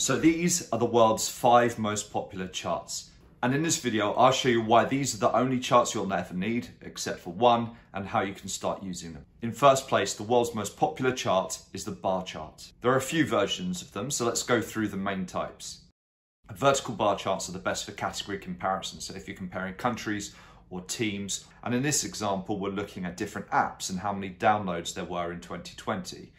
So these are the world's five most popular charts. And in this video, I'll show you why these are the only charts you'll never need, except for one, and how you can start using them. In first place, the world's most popular chart is the bar chart. There are a few versions of them, so let's go through the main types. Vertical bar charts are the best for category comparison. So if you're comparing countries or teams, and in this example, we're looking at different apps and how many downloads there were in 2020.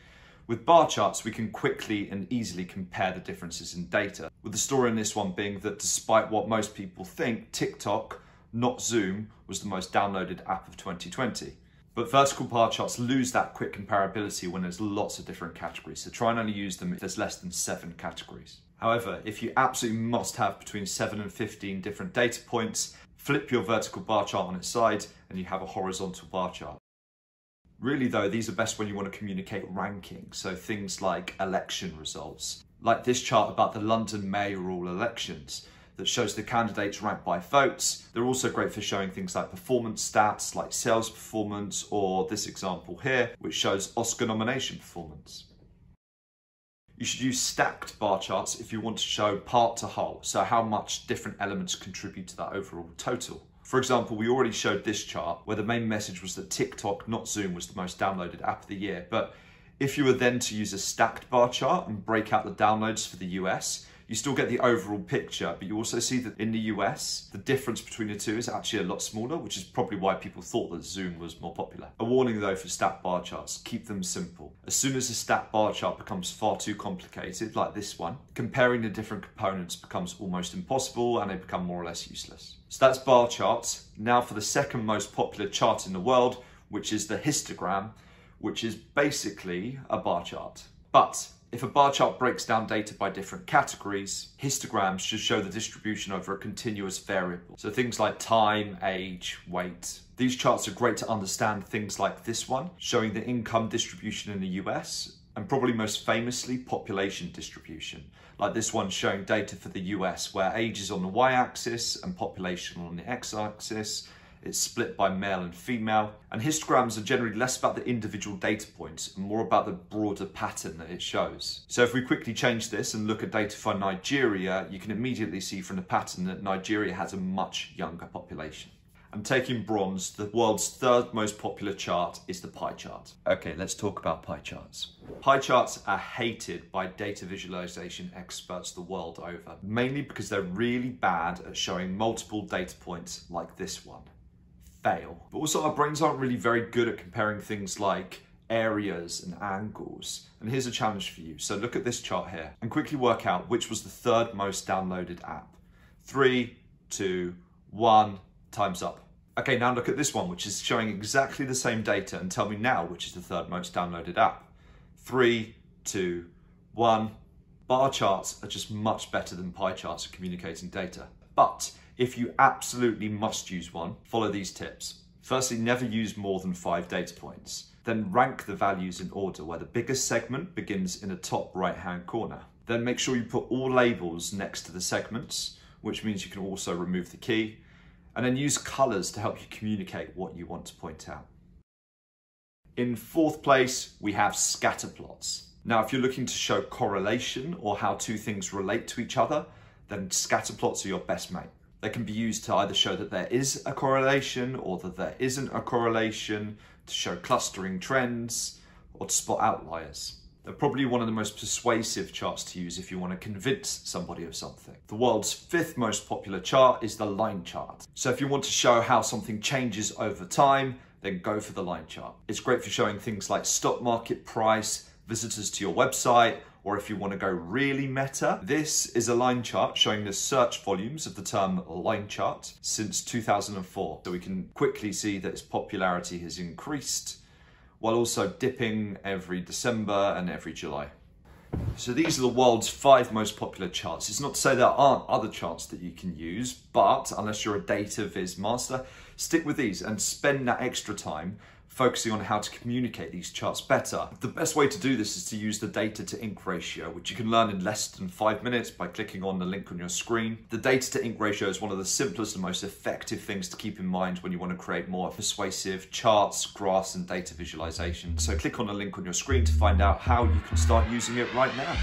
With bar charts, we can quickly and easily compare the differences in data. With the story in this one being that despite what most people think, TikTok, not Zoom, was the most downloaded app of 2020. But vertical bar charts lose that quick comparability when there's lots of different categories, so try and only use them if there's less than seven categories. However, if you absolutely must have between 7 and 15 different data points, flip your vertical bar chart on its side and you have a horizontal bar chart. Really though, these are best when you want to communicate rankings, so things like election results. Like this chart about the London mayoral elections that shows the candidates ranked by votes. They're also great for showing things like performance stats, like sales performance, or this example here, which shows Oscar nomination performance. You should use stacked bar charts if you want to show part to whole, so how much different elements contribute to that overall total. For example, we already showed this chart where the main message was that TikTok, not Zoom, was the most downloaded app of the year. But if you were then to use a stacked bar chart and break out the downloads for the US, you still get the overall picture, but you also see that in the US, the difference between the two is actually a lot smaller, which is probably why people thought that Zoom was more popular. A warning though for stacked bar charts, keep them simple. As soon as a stat bar chart becomes far too complicated, like this one, comparing the different components becomes almost impossible and they become more or less useless. So that's bar charts. Now for the second most popular chart in the world, which is the histogram, which is basically a bar chart. But if a bar chart breaks down data by different categories, histograms should show the distribution over a continuous variable. So things like time, age, weight. These charts are great to understand things like this one, showing the income distribution in the US, and probably most famously, population distribution. Like this one showing data for the US, where age is on the y-axis and population on the x-axis, it's split by male and female. And histograms are generally less about the individual data points and more about the broader pattern that it shows. So if we quickly change this and look at data for Nigeria, you can immediately see from the pattern that Nigeria has a much younger population. And taking bronze, the world's third most popular chart is the pie chart. Okay, let's talk about pie charts. Pie charts are hated by data visualization experts the world over, mainly because they're really bad at showing multiple data points like this one fail. But also our brains aren't really very good at comparing things like areas and angles. And here's a challenge for you. So look at this chart here and quickly work out which was the third most downloaded app. Three, two, one, time's up. Okay, now look at this one, which is showing exactly the same data and tell me now which is the third most downloaded app. Three, two, one. Bar charts are just much better than pie charts at communicating data. But if you absolutely must use one, follow these tips. Firstly, never use more than five data points. Then rank the values in order where the biggest segment begins in the top right hand corner. Then make sure you put all labels next to the segments, which means you can also remove the key. And then use colors to help you communicate what you want to point out. In fourth place, we have scatter plots. Now, if you're looking to show correlation or how two things relate to each other, then scatter plots are your best mate. They can be used to either show that there is a correlation or that there isn't a correlation, to show clustering trends, or to spot outliers. They're probably one of the most persuasive charts to use if you want to convince somebody of something. The world's fifth most popular chart is the line chart. So if you want to show how something changes over time, then go for the line chart. It's great for showing things like stock market price, visitors to your website, or if you want to go really meta, this is a line chart showing the search volumes of the term line chart since 2004. So we can quickly see that its popularity has increased while also dipping every December and every July. So these are the world's five most popular charts. It's not to say there aren't other charts that you can use, but unless you're a data viz master, stick with these and spend that extra time focusing on how to communicate these charts better. The best way to do this is to use the data to ink ratio, which you can learn in less than five minutes by clicking on the link on your screen. The data to ink ratio is one of the simplest and most effective things to keep in mind when you want to create more persuasive charts, graphs, and data visualization. So click on the link on your screen to find out how you can start using it right now.